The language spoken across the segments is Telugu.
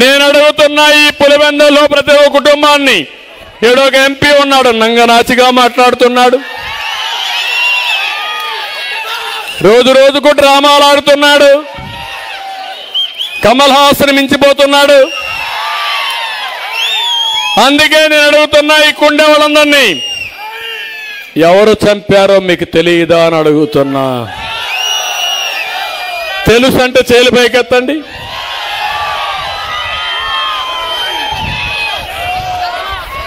నేను అడుగుతున్నా ఈ పులివెందులో ప్రతి ఒక్క కుటుంబాన్ని ఏడో ఒక ఎంపీ ఉన్నాడు నంగనాచిగా మాట్లాడుతున్నాడు. రోజు రోజుకు డ్రామాలు ఆడుతున్నాడు. కమల్ హాసన్ మించిపోతున్నాడు. అందుకే నేను అడుగుతున్నా ఈ కుండె వాళ్ళందరినీ ఎవరు చంపారో మీకు తెలియదా అని అడుగుతున్నా. తెలుసు అంటే చేలిపైకెత్తండి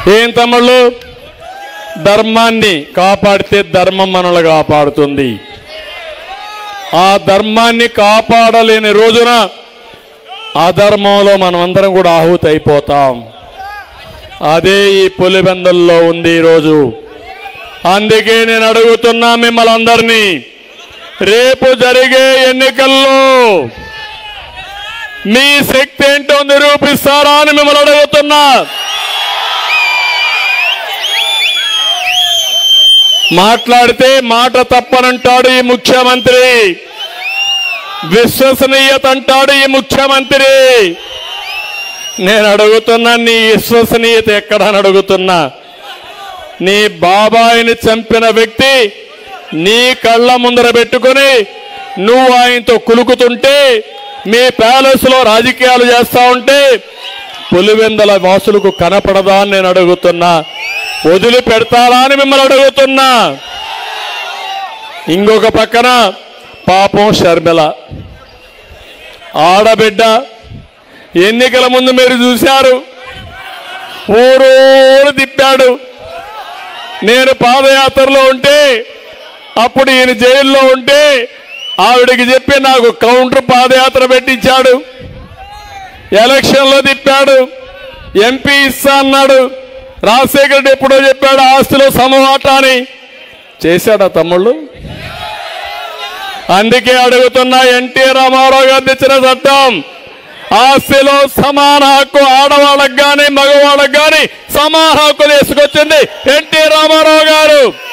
ఏం తమ్ముళ్ళు? ధర్మాన్ని కాపాడితే ధర్మం మనల్ని కాపాడుతుంది. ఆ ధర్మాన్ని కాపాడలేని రోజున అధర్మంలో మనమందరం కూడా ఆహుతి అయిపోతాం అదే ఈ పులిబెందల్లో ఉంది ఈరోజు. అందుకే నేను అడుగుతున్నా మిమ్మల్ని అందరినీ రేపు జరిగే ఎన్నికల్లో మీ శక్తి ఏంటో నిరూపిస్తారా అని మిమ్మల్ని అడుగుతున్నా. మాట్లాడితే మాట తప్పనంటాడు ఈ ముఖ్యమంత్రి. విశ్వసనీయత అంటాడు ఈ ముఖ్యమంత్రి. నేను అడుగుతున్నా నీ విశ్వసనీయత ఎక్కడని అడుగుతున్నా. నీ బాబాయిని చంపిన వ్యక్తి నీ కళ్ళ ముందర పెట్టుకొని నువ్వు ఆయనతో కులుకుతుంటే మీ ప్యాలెస్లో రాజకీయాలు చేస్తా ఉంటే పులివెందల వాసులకు కనపడదా అని నేను అడుగుతున్నా. వదిలి పెడతారా అని మిమ్మల్ని అడుగుతున్నా. ఇంకొక పక్కన పాపం షర్మిల ఆడబిడ్డ ఎన్నికల ముందు మీరు చూశారు. ఊరూరు తిప్పాడు. నేను పాదయాత్రలో ఉంటే అప్పుడు ఈయన జైల్లో ఉంటే ఆవిడకి చెప్పి నాకు కౌంటర్ పాదయాత్ర పెట్టించాడు. ఎలక్షన్లో తిప్పాడు. ఎంపీ ఇస్తా అన్నాడు. రాజశేఖర రెడ్డి ఎప్పుడో చెప్పాడు ఆస్తిలో సమవాట అని. చేశాడా తమ్ముళ్ళు? అందుకే అడుగుతున్న ఎన్టీ రామారావు గారు తెచ్చిన చట్టం. ఆస్తిలో సమాన హక్కు ఆడవాళ్ళకు కానీ మగవాళ్ళకు కానీ సమాన హక్కు తీసుకొచ్చింది ఎన్టీ రామారావు గారు.